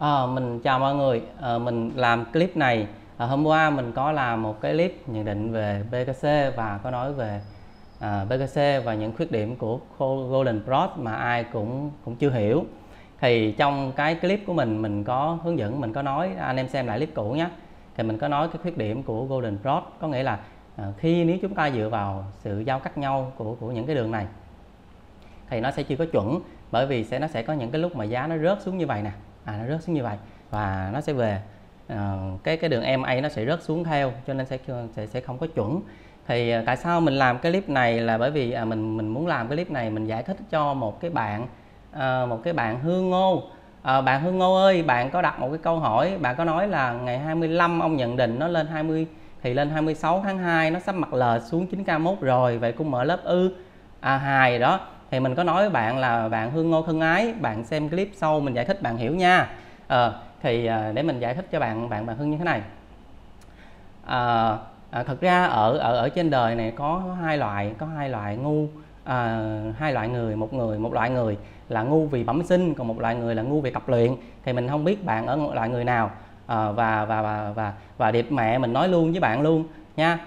À, mình chào mọi người, à, mình làm clip này. À, hôm qua mình có làm một cái clip nhận định về BKC và có nói về à, BKC và những khuyết điểm của Golden Prot mà ai cũng cũng chưa hiểu. Thì trong cái clip của mình mình có hướng dẫn mình có nói anh em xem lại clip cũ nhé. Thì mình có nói cái khuyết điểm của Golden Prot có nghĩa là à, khi nếu chúng ta dựa vào sự giao cắt nhau của của những cái đường này thì nó sẽ chưa có chuẩn bởi vì sẽ nó sẽ có những cái lúc mà giá nó rớt xuống như vậy nè à nó rớt xuống như vậy. Và nó sẽ về uh, cái cái đường MA nó sẽ rớt xuống theo cho nên sẽ sẽ sẽ không có chuẩn. Thì uh, tại sao mình làm cái clip này là bởi vì uh, mình mình muốn làm cái clip này mình giải thích cho một cái bạn uh, một cái bạn Hương Ngô. À, bạn Hương Ngô ơi bạn có đặt một cái câu hỏi bạn có nói là ngày 25 ông nhận định nó lên 20 thì lên 26 tháng 2 nó sắp mặt lờ xuống 9k1 rồi vậy cũng mở lớp ư? À, hài đó thì mình có nói với bạn là bạn Hương Ngô thân ái bạn xem clip sau mình giải thích bạn hiểu nha. À, thì à, để mình giải thích cho bạn bạn bạn Hương như thế này. À, à, thật ra ở ở ở trên đời này có có hai loại có hai loại ngu à, hai loại người một người một loại người là ngu vì bẩm sinh còn một loại người là ngu vì tập luyện. Thì mình không biết bạn ở loại người nào. À, và và và và và điệp mẹ mình nói luôn với bạn luôn nha.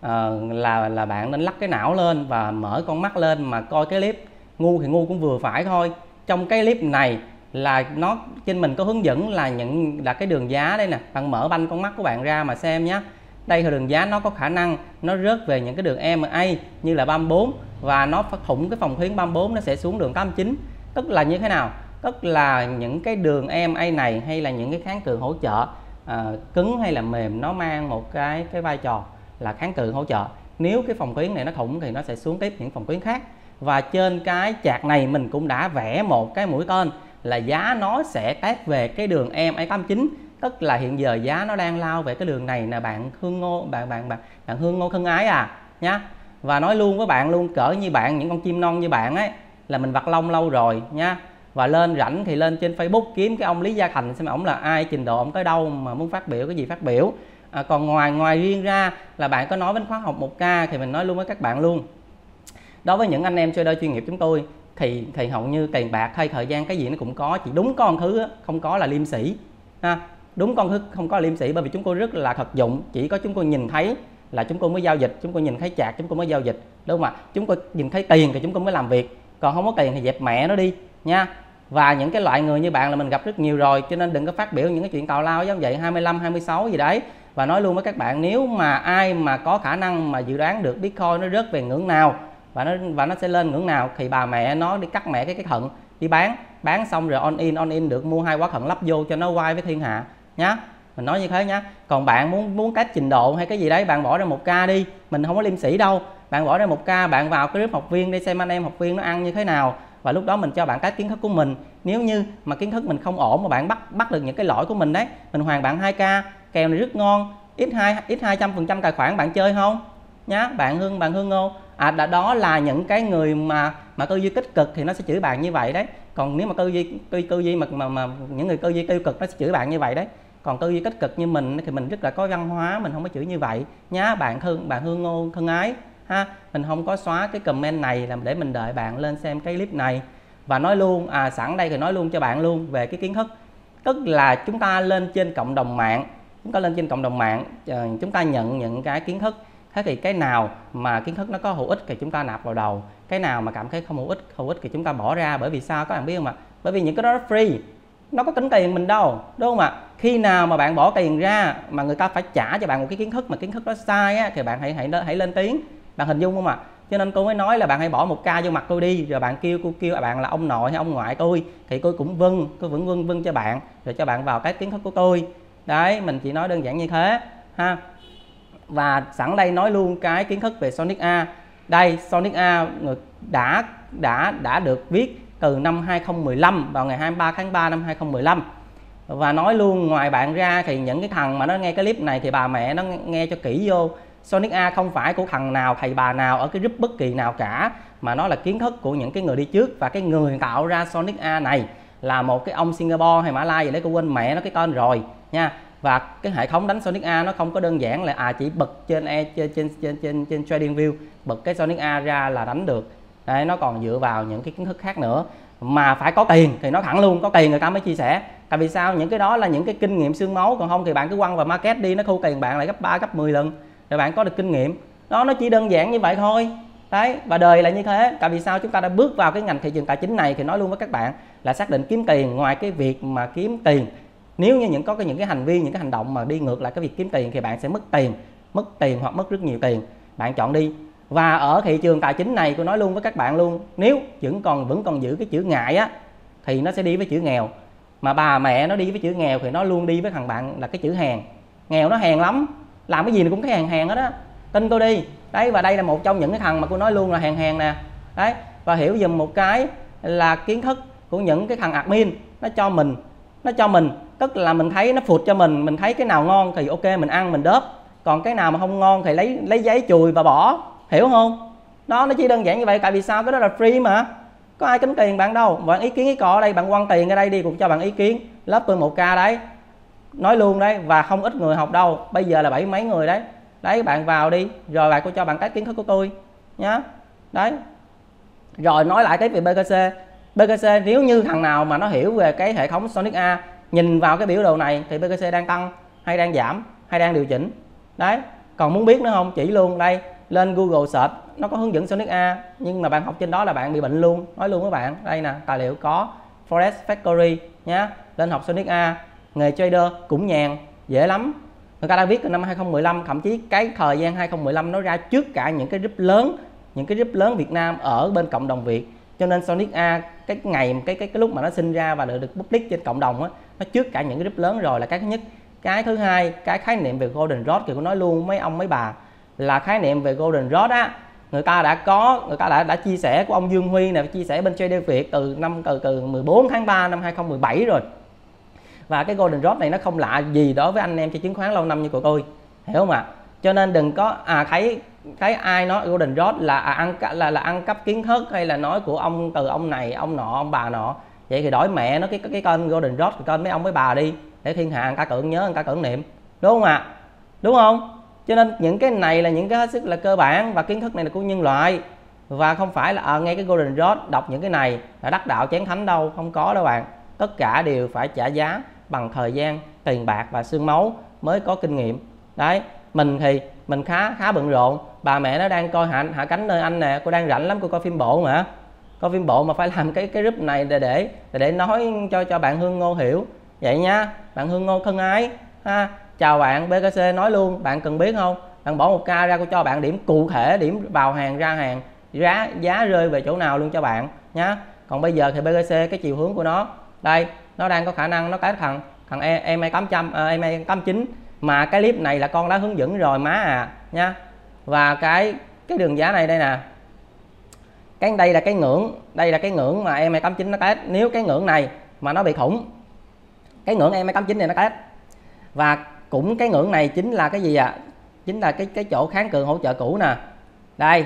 À, là là bạn nên lắc cái não lên và mở con mắt lên mà coi cái clip ngu thì ngu cũng vừa phải thôi. Trong cái clip này là nó trên mình có hướng dẫn là những là cái đường giá đây nè. Bạn mở banh con mắt của bạn ra mà xem nhé đây là đường giá nó có khả năng nó rớt về những cái đường EMA như là 34 và nó phát thủng cái phòng khuyến 34 nó sẽ xuống đường 89 tức là như thế nào? Tức là những cái đường EMA này hay là những cái kháng cự hỗ trợ à, cứng hay là mềm nó mang một cái cái vai trò là kháng cự hỗ trợ. Nếu cái phòng tuyến này nó thủng thì nó sẽ xuống tiếp những phòng tuyến khác và trên cái chạc này mình cũng đã vẽ một cái mũi tên là giá nó sẽ test về cái đường EM89 tức là hiện giờ giá nó đang lao về cái đường này là bạn Hương Ngô bạn bạn bạn bạn Hương Ngô thân ái à nhá. Và nói luôn với bạn luôn cỡ như bạn những con chim non như bạn ấy là mình vặt lông lâu rồi nha và lên rảnh thì lên trên Facebook kiếm cái ông Lý Gia Thành xem ổng là ai trình độ ổng tới đâu mà muốn phát biểu cái gì phát biểu. À, còn ngoài ngoài riêng ra là bạn có nói với khóa học 1K thì mình nói luôn với các bạn luôn đối với những anh em trader chuyên nghiệp chúng tôi, thì thì hầu như tiền bạc hay thời gian cái gì nó cũng có, chỉ đúng con thứ không có là liêm sĩ ha. Đúng con thứ không có liêm sĩ bởi vì chúng tôi rất là thực dụng, chỉ có chúng tôi nhìn thấy là chúng tôi mới giao dịch, chúng tôi nhìn thấy chạc, chúng tôi mới giao dịch. Đúng không ạ? Chúng tôi nhìn thấy tiền thì chúng tôi mới làm việc, còn không có tiền thì dẹp mẹ nó đi, nha. Và những cái loại người như bạn là mình gặp rất nhiều rồi, cho nên đừng có phát biểu những cái chuyện tào lao giống vậy 25 26 gì đấy. Và nói luôn với các bạn, nếu mà ai mà có khả năng mà dự đoán được Bitcoin nó rớt về ngưỡng nào và nó và nó sẽ lên ngưỡng nào thì bà mẹ nó đi cắt mẹ cái cái thận đi bán. Bán xong rồi on in on in được, mua hai quả thận lắp vô cho nó quay với thiên hạ, nhá. Mình nói như thế nhá. Còn bạn muốn muốn cách trình độ hay cái gì đấy, bạn bỏ ra một ca đi. Mình không có liêm sĩ đâu. Bạn bỏ ra một ca bạn vào cái group học viên đi xem anh em học viên nó ăn như thế nào. Và lúc đó mình cho bạn cái kiến thức của mình. Nếu như mà kiến thức mình không ổn mà bạn bắt bắt được những cái lỗi của mình đấy, mình hoàn bạn 2k kèo này rất ngon. Ít hai ít hai trăm phần trăm tài khoản bạn chơi không? Nhá, bạn hương bạn hương ngô à đó là những cái người mà mà tư duy tích cực thì nó sẽ chửi bạn như vậy đấy. Còn nếu mà tư duy tư, tư duy mà, mà mà những người tư duy tiêu cực nó sẽ chửi bạn như vậy đấy. Còn tư duy tích cực như mình thì mình rất là có văn hóa mình không có chửi như vậy. Nhá bạn hương bạn hương ngô thân ái ha. Mình không có xóa cái comment này làm để mình đợi bạn lên xem cái clip này. Và nói luôn à sẵn đây thì nói luôn cho bạn luôn về cái kiến thức. Tức là chúng ta lên trên cộng đồng mạng chúng ta lên trên cộng đồng mạng ờ, chúng ta nhận những cái kiến thức thế thì cái nào mà kiến thức nó có hữu ích thì chúng ta nạp vào đầu. Cái nào mà cảm thấy không hữu ích hữu ích thì chúng ta bỏ ra. Bởi vì sao? Các bạn biết không ạ? Bởi vì những cái đó free. Nó có tính tiền mình đâu đúng không ạ? Khi nào mà bạn bỏ tiền ra mà người ta phải trả cho bạn một cái kiến thức mà kiến thức đó sai á, thì bạn hãy hãy hãy lên tiếng. Bạn hình dung không ạ? Cho nên cô mới nói là bạn hãy bỏ một ca vô mặt tôi đi rồi bạn kêu cô kêu à, bạn là ông nội hay ông ngoại tôi thì tôi cũng vâng tôi vẫn vâng vâng cho bạn rồi cho bạn vào cái kiến thức của tôi. Đấy mình chỉ nói đơn giản như thế ha và sẵn đây nói luôn cái kiến thức về Sonic A. Đây, Sonic A đã đã đã được viết từ năm 2015 vào ngày 23 tháng 3 năm 2015 và nói luôn ngoài bạn ra thì những cái thằng mà nó nghe cái clip này thì bà mẹ nó nghe cho kỹ vô. Sonic A không phải của thằng nào, thầy bà nào ở cái group bất kỳ nào cả, mà nó là kiến thức của những cái người đi trước. Và cái người tạo ra Sonic A này là một cái ông Singapore hay Mã Lai gì đấy, cô quên mẹ nó cái tên rồi, nha và cái hệ thống đánh Sonic A nó không có đơn giản là à chỉ bật trên e trên trên trên trên, trên trading view bật cái Sonic A ra là đánh được. Đấy nó còn dựa vào những cái kiến thức khác nữa. Mà phải có tiền thì nó thẳng luôn có tiền người ta mới chia sẻ. Tại vì sao? Những cái đó là những cái kinh nghiệm xương máu còn không thì bạn cứ quăng vào market đi nó thu tiền bạn lại gấp 3 gấp 10 lần để bạn có được kinh nghiệm. Đó nó chỉ đơn giản như vậy thôi. Đấy và đời là như thế. Tại vì sao? Chúng ta đã bước vào cái ngành thị trường tài chính này thì nói luôn với các bạn là xác định kiếm tiền. Ngoài cái việc mà kiếm tiền nếu như những có cái, những cái hành vi, những cái hành động mà đi ngược lại cái việc kiếm tiền thì bạn sẽ mất tiền mất tiền hoặc mất rất nhiều tiền. Bạn chọn đi. Và ở thị trường tài chính này, tôi nói luôn với các bạn luôn, nếu vẫn còn vẫn còn giữ cái chữ ngại á, thì nó sẽ đi với chữ nghèo. Mà bà mẹ nó đi với chữ nghèo thì nó luôn đi với thằng bạn là cái chữ hèn. Nghèo nó hèn lắm, làm cái gì nó cũng cái hèn hèn hết á. Tin tôi đi. Đấy, và đây là một trong những cái thằng mà cô nói luôn là hèn hèn nè. Đấy, và hiểu dùm một cái là kiến thức của những cái thằng admin, nó cho mình, nó cho mình tức là mình thấy nó phụt cho mình mình thấy cái nào ngon thì ok, mình ăn, mình đớp. Còn cái nào mà không ngon thì lấy lấy giấy chùi và bỏ. Hiểu không? Đó, nó chỉ đơn giản như vậy, tại vì sao? Cái đó là free mà. Có ai tính tiền bạn đâu? Bạn ý kiến ý cọ ở đây, bạn quăng tiền ở đây đi, cũng cho bạn ý kiến. Lớp tôi một k đấy. Nói luôn đấy, và không ít người học đâu. Bây giờ là bảy mấy người đấy. Đấy, bạn vào đi. Rồi bạn tôi cho bạn các kiến thức của tôi, nhá. Đấy. Rồi nói lại cái về BKC BKC nếu như thằng nào mà nó hiểu về cái hệ thống Sonic A nhìn vào cái biểu đồ này thì btc đang tăng hay đang giảm hay đang điều chỉnh. Đấy, còn muốn biết nữa không? Chỉ luôn đây, lên Google search, nó có hướng dẫn Sonic A, nhưng mà bạn học trên đó là bạn bị bệnh luôn. Nói luôn với bạn, đây nè, tài liệu có Forest Factory nhá, lên học Sonic A, nghề trader cũng nhàn, dễ lắm. Người ta đã viết từ năm 2015 thậm chí cái thời gian 2015 nó ra trước cả những cái group lớn, những cái group lớn Việt Nam ở bên cộng đồng Việt. Cho nên Sonic A, cái ngày, cái cái cái lúc mà nó sinh ra và được được public trên cộng đồng á nó trước cả những cái group lớn rồi là cái thứ nhất. Cái thứ hai cái khái niệm về golden rod thì cũng nói luôn mấy ông mấy bà là khái niệm về golden rod á người ta đã có người ta đã đã chia sẻ của ông Dương Huy này chia sẻ bên chơi Việt từ năm từ từ 14 tháng 3 năm 2017 rồi. Và cái golden rod này nó không lạ gì đối với anh em chơi chứng khoán lâu năm như của tôi hiểu không ạ? Cho nên đừng có à thấy thấy ai nói golden rod là à, ăn là là ăn cắp kiến thức hay là nói của ông từ ông này ông nọ ông bà nọ vậy thì đổi mẹ nó cái cái kênh golden rod thì kênh mấy ông mấy bà đi để thiên hạ người ta cưỡng nhớ người ta cưỡng niệm. Đúng không ạ? Đúng không? Cho nên những cái này là những cái hết sức là cơ bản và kiến thức này là của nhân loại. Và không phải là ở à, ngay cái golden rod đọc những cái này là đắc đạo chén thánh đâu không có đâu bạn. Tất cả đều phải trả giá bằng thời gian tiền bạc và xương máu mới có kinh nghiệm. Đấy mình thì mình khá khá bận rộn. Bà mẹ nó đang coi hạ hạ cánh nơi anh nè cô đang rảnh lắm cô coi phim bộ mà coi phim bộ mà phải làm cái cái group này để để để nói cho cho bạn hương ngô hiểu. Vậy nha, bạn hương ngô thân ái. Ha, chào bạn bkc nói luôn, bạn cần biết không? Bạn bỏ một ca ra cho bạn điểm cụ thể, điểm vào hàng, ra hàng, giá giá rơi về chỗ nào luôn cho bạn, nhá. Còn bây giờ thì bkc cái chiều hướng của nó. Đây, nó đang có khả năng, nó cái thằng thằng em em 800 em 89 mà cái clip này là con đã hướng dẫn rồi, má à nha và cái cái đường giá này đây nè cái đây là cái ngưỡng, đây là cái ngưỡng mà em 89 nó test. Nếu cái ngưỡng này mà nó bị khủng, cái ngưỡng em 89 này nó test. Và cũng cái ngưỡng này chính là cái gì ạ? À? chính là cái cái chỗ kháng cự hỗ trợ cũ nè. Đây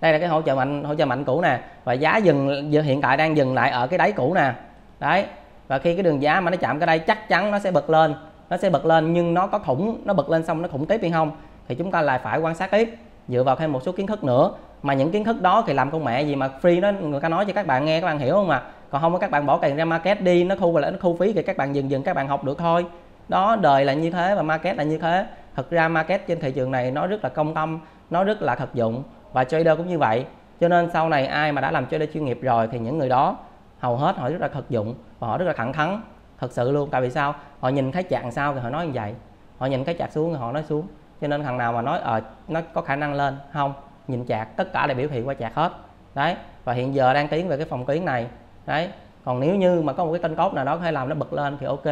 đây là cái hỗ trợ mạnh, hỗ trợ mạnh cũ nè. Và giá dừng hiện tại đang dừng lại ở cái đáy cũ nè. Đấy, và khi cái đường giá mà nó chạm cái đây chắc chắn nó sẽ bật lên, nó sẽ bật lên nhưng nó có khủng, nó bật lên xong nó khủng tiếp hay không thì chúng ta lại phải quan sát tiếp dựa vào thêm một số kiến thức nữa. Mà những kiến thức đó thì làm con mẹ gì mà free nó người ta nói cho các bạn nghe, các bạn hiểu không à còn không các bạn bỏ tiền ra market đi, nó thu lại nó thu phí thì các bạn dừng dừng các bạn học được thôi. Đó, đời là như thế và market là như thế. Thực ra market trên thị trường này nó rất là công tâm, nó rất là thực dụng và trader cũng như vậy. Cho nên sau này ai mà đã làm trader chuyên nghiệp rồi thì những người đó, hầu hết họ rất là thực dụng và họ rất là thẳng thắn thật sự luôn. Tại vì sao? Họ nhìn thấy chạc sao thì họ nói như vậy, họ nhìn cái chạc xuống thì họ nói xuống cho nên thằng nào mà nói ờ nó có khả năng lên, không, nhìn chạc, tất cả đều biểu hiện qua chạc hết. Đấy, và hiện giờ đang tiến về cái phòng tuyến này. Đấy, còn nếu như mà có một cái kênh cốt nào đó có thể làm nó bật lên thì ok.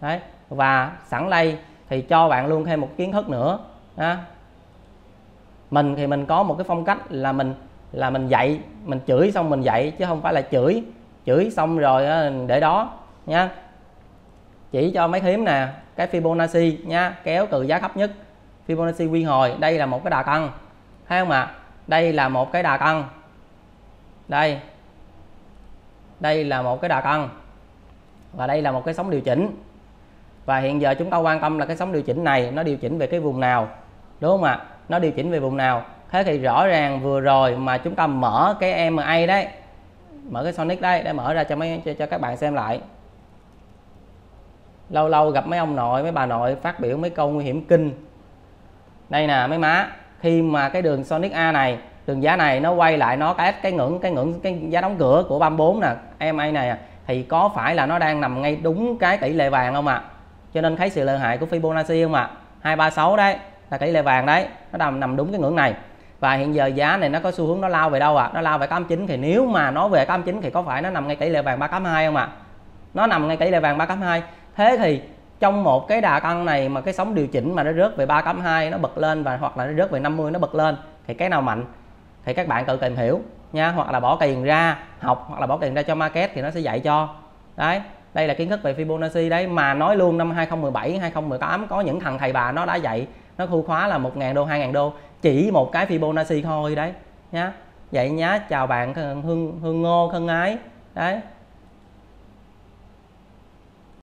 Đấy, và sẵn đây thì cho bạn luôn thêm một kiến thức nữa. Đó. mình thì mình có một cái phong cách là mình là mình dạy, mình chửi xong mình dạy chứ không phải là chửi. Chửi xong rồi ờ, để đó, nha. Chỉ cho mấy thím nè, cái Fibonacci, nha, kéo từ giá thấp nhất. Fibonacci quy hồi. Đây là một cái đà tăng. Thấy không ạ? Đây là một cái đà tăng. Đây. Đây là một cái đà tăng. Và đây là một cái sóng điều chỉnh. Và hiện giờ chúng ta quan tâm là cái sóng điều chỉnh này nó điều chỉnh về cái vùng nào? Đúng không ạ? Nó điều chỉnh về vùng nào? Thế thì rõ ràng vừa rồi mà chúng ta mở cái MA đấy mở cái Sonic đây để mở ra cho mấy cho, cho các bạn xem lại. Lâu lâu gặp mấy ông nội mấy bà nội phát biểu mấy câu nguy hiểm kinh đây nè, mấy má, khi mà cái đường Sonic A này, đường giá này nó quay lại, nó cái cái ngưỡng cái ngưỡng, cái giá đóng cửa của 34 nè, em ai này, thì có phải là nó đang nằm ngay đúng cái tỷ lệ vàng không ạ à? cho nên thấy sự lợi hại của Fibonacci không ạ à? 236 đấy, là tỷ lệ vàng đấy, nó nằm nằm đúng cái ngưỡng này và hiện giờ giá này nó có xu hướng nó lao về đâu ạ à? nó lao về 89 thì nếu mà nó về 89 thì có phải nó nằm ngay tỷ lệ vàng 382 không ạ à? nó nằm ngay tỷ lệ vàng 382 thế thì trong một cái đà tăng này mà cái sóng điều chỉnh mà nó rớt về 382 nó bật lên và hoặc là nó rớt về 50 nó bật lên, thì cái nào mạnh? Thì các bạn tự tìm hiểu nha, hoặc là bỏ tiền ra học, hoặc là bỏ tiền ra cho market thì nó sẽ dạy cho. Đấy, đây là kiến thức về Fibonacci đấy. Mà nói luôn năm 2017 2018 có những thằng thầy bà nó đã dạy, nó khu khóa là 1.000 đô 2.000 đô, chỉ một cái Fibonacci thôi đấy, nhá. Vậy nhá, chào bạn hương hương ngô thân ái. Đấy.